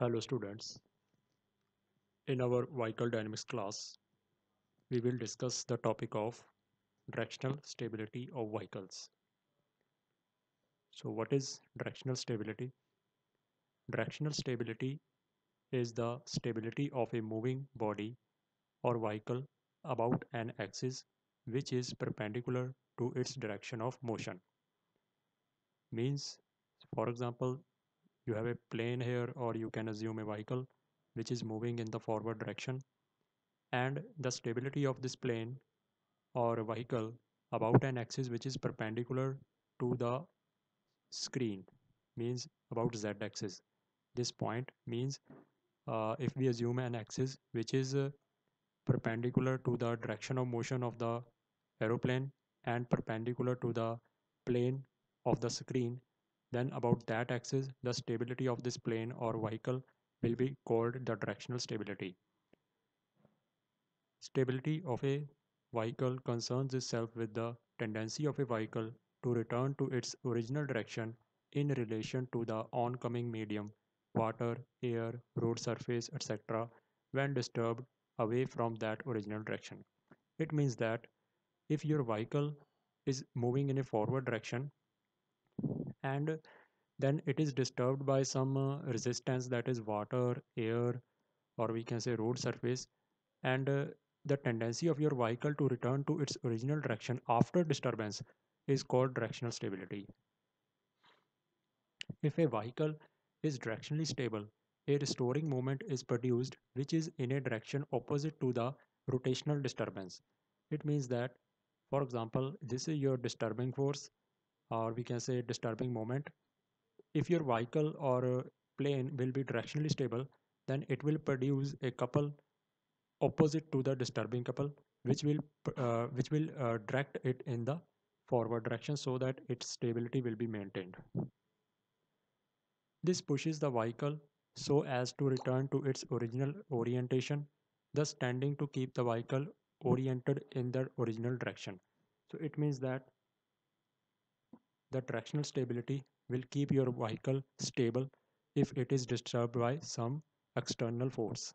Hello students. In our vehicle dynamics class, we will discuss the topic of directional stability of vehicles. So what is directional stability? Directional stability is the stability of a moving body or vehicle about an axis which is perpendicular to its direction of motion. Means, for example, you have a plane here or you can assume a vehicle which is moving in the forward direction. And the stability of this plane or vehicle about an axis which is perpendicular to the screen means about z axis. This point means uh, if we assume an axis which is uh, perpendicular to the direction of motion of the aeroplane and perpendicular to the plane of the screen then about that axis the stability of this plane or vehicle will be called the directional stability. Stability of a vehicle concerns itself with the tendency of a vehicle to return to its original direction in relation to the oncoming medium, water, air, road surface, etc. when disturbed away from that original direction. It means that if your vehicle is moving in a forward direction and then it is disturbed by some uh, resistance that is water, air, or we can say road surface, and uh, the tendency of your vehicle to return to its original direction after disturbance is called directional stability. If a vehicle is directionally stable, a restoring moment is produced which is in a direction opposite to the rotational disturbance. It means that, for example, this is your disturbing force or we can say disturbing moment. If your vehicle or plane will be directionally stable, then it will produce a couple opposite to the disturbing couple which will uh, which will uh, direct it in the forward direction so that its stability will be maintained. This pushes the vehicle so as to return to its original orientation, thus tending to keep the vehicle oriented in the original direction. So it means that the directional stability will keep your vehicle stable if it is disturbed by some external force.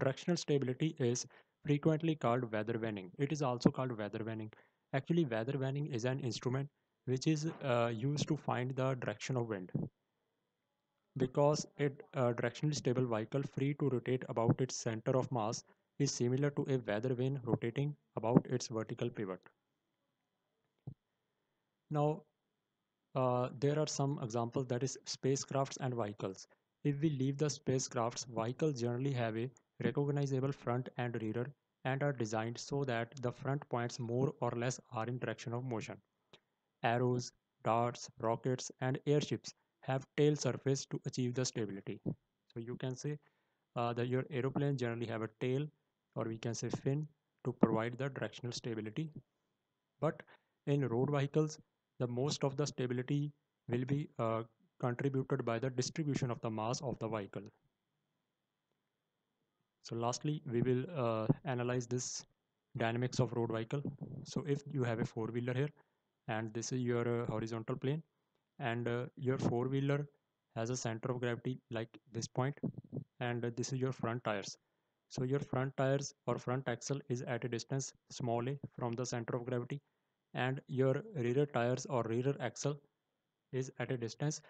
Directional stability is frequently called weather vaning. It is also called weather vaning. Actually, weather vaning is an instrument which is uh, used to find the direction of wind. Because a uh, directionally stable vehicle free to rotate about its center of mass is similar to a weather vane rotating about its vertical pivot. Now, uh, there are some examples that is spacecrafts and vehicles. If we leave the spacecrafts, vehicles generally have a recognizable front and rear and are designed so that the front points more or less are in direction of motion. Arrows, darts, rockets and airships have tail surface to achieve the stability. So you can say uh, that your aeroplane generally have a tail or we can say fin to provide the directional stability. But in road vehicles, the most of the stability will be uh, contributed by the distribution of the mass of the vehicle. So lastly, we will uh, analyze this dynamics of road vehicle. So if you have a four-wheeler here and this is your uh, horizontal plane and uh, your four-wheeler has a center of gravity like this point and this is your front tires. So your front tires or front axle is at a distance small a from the center of gravity and your rear tires or rear axle is at a distance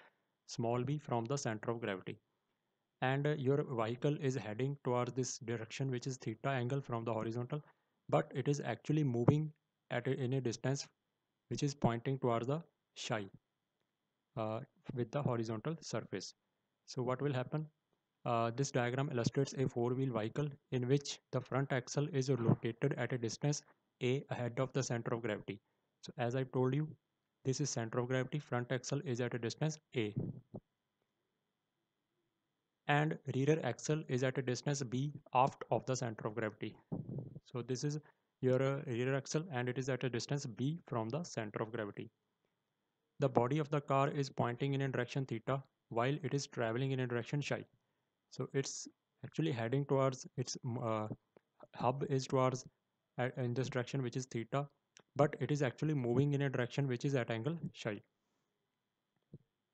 small b from the center of gravity. And your vehicle is heading towards this direction which is theta angle from the horizontal but it is actually moving at a, in a distance which is pointing towards the psi uh, with the horizontal surface. So what will happen? Uh, this diagram illustrates a four-wheel vehicle in which the front axle is located at a distance a ahead of the center of gravity so as i told you this is center of gravity. Front axle is at a distance a. And rear axle is at a distance b aft of the center of gravity. So this is your uh, rear axle and it is at a distance b from the center of gravity. The body of the car is pointing in a direction theta while it is traveling in a direction psi. So it's actually heading towards its uh, hub is towards uh, in this direction which is theta but it is actually moving in a direction which is at angle psi.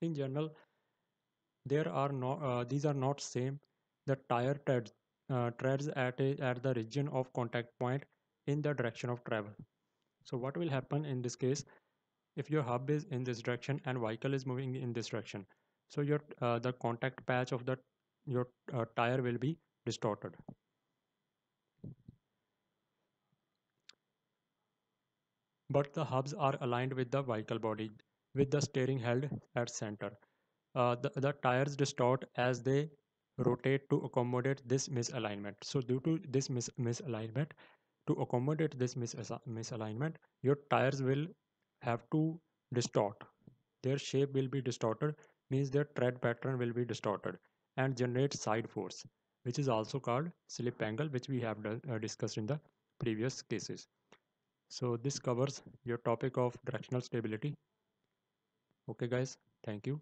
In general there are no uh, these are not same. The tire treads, uh, treads at a, at the region of contact point in the direction of travel. So what will happen in this case? If your hub is in this direction and vehicle is moving in this direction so your uh, the contact patch of the your uh, tire will be distorted but the hubs are aligned with the vehicle body with the steering held at center. Uh, the, the tires distort as they rotate to accommodate this misalignment. So due to this mis misalignment to accommodate this mis misalignment your tires will have to distort. Their shape will be distorted means their tread pattern will be distorted and generate side force which is also called slip angle which we have uh, discussed in the previous cases so this covers your topic of directional stability. Okay guys. Thank you